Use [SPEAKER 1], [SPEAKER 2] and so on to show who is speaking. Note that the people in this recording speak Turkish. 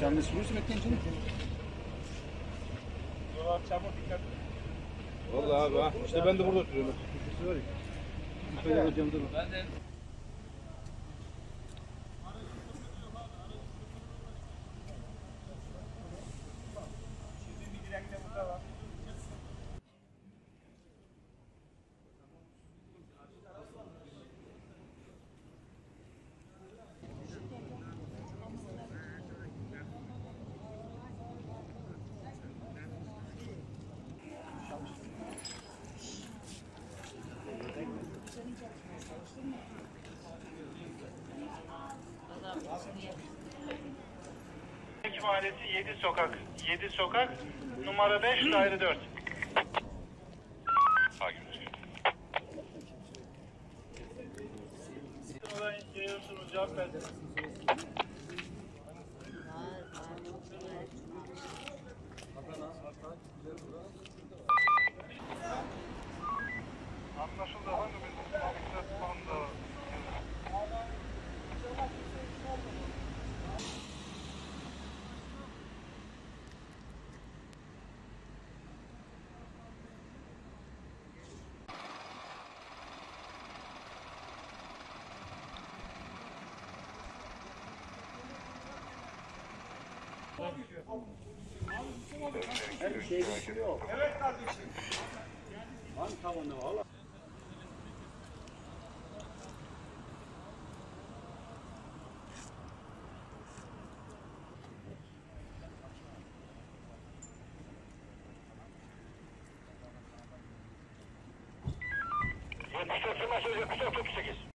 [SPEAKER 1] Canlı sürüyorsun ekleyin
[SPEAKER 2] Yol akşamı dikkat edin.
[SPEAKER 3] Vallahi abi ha. İşte ben de burada oturuyorum. Kürsüsü var ya.
[SPEAKER 2] Ben de. Ek Mahallesi 7 sokak. 7 sokak. Numara 5 daire 4. Oradan geliyorsunuz cevap verdiniz. Evet kardeşim.
[SPEAKER 1] Hangi tavanı valla?
[SPEAKER 2] Yetmiş dört, yetmiş sekiz.